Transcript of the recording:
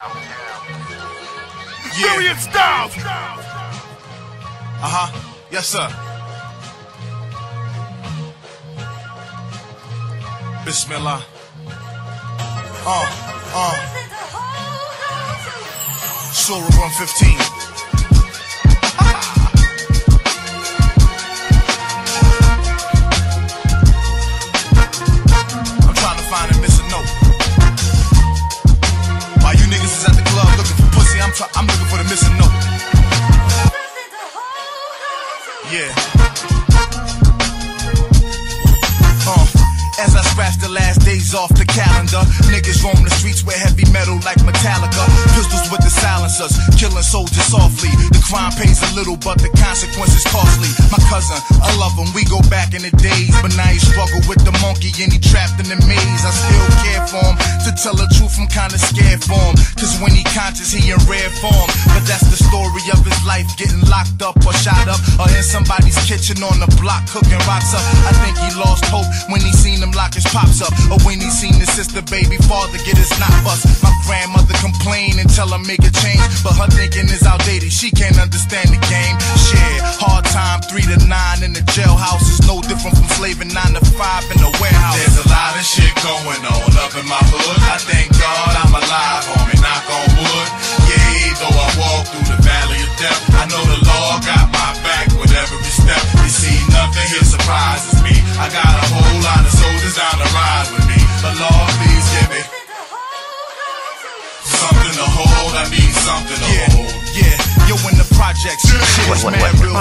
Yeah. Myriad Styles. Uh huh. Yes, sir. Bismillah. Uh, uh. Surah 115. Yeah. Uh, as I scratch the last days off the calendar, niggas roam the streets with heavy metal like Metallica. Pistols with the silencers, killing soldiers softly. The crime pays a little, but the consequences costly. My cousin, I love him, we go back in the days. But now he struggle with the monkey and he trapped in the maze. I still care for him. To tell the truth, I'm kinda scared for him. Cause when he conscious, he in rare form. But that's the story of his life, getting locked up or shot up. Or in somebody's kitchen on the block cooking rocks up. I think he lost hope when he seen him lock his pops up. Or when he seen his sister baby father get his knot bust. My grandmother complain and tell her make a change. But her thinking is outdated, she can't understand the game. Shit, hard time, three to nine in the jailhouse is no different from slaving nine to five in the warehouse. There's a lot of shit going on surprises me. I got a whole lot of soldiers down the ride with me. But Lord, please give me something to hold. I need something to Yeah, hold. yeah, yo in the projects, shit is What- what- mad what- real.